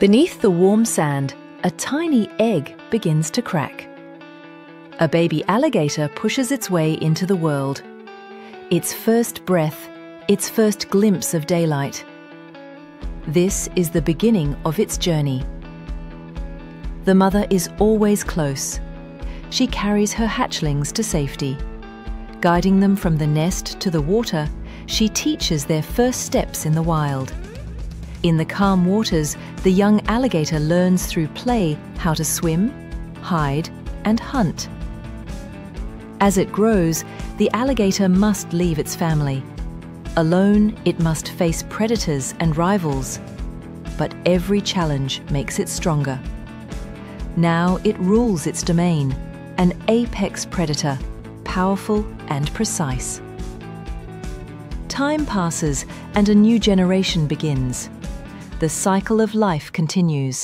Beneath the warm sand, a tiny egg begins to crack. A baby alligator pushes its way into the world. Its first breath, its first glimpse of daylight. This is the beginning of its journey. The mother is always close. She carries her hatchlings to safety. Guiding them from the nest to the water, she teaches their first steps in the wild. In the calm waters, the young alligator learns through play how to swim, hide, and hunt. As it grows, the alligator must leave its family. Alone, it must face predators and rivals. But every challenge makes it stronger. Now it rules its domain, an apex predator, powerful and precise. Time passes and a new generation begins the cycle of life continues.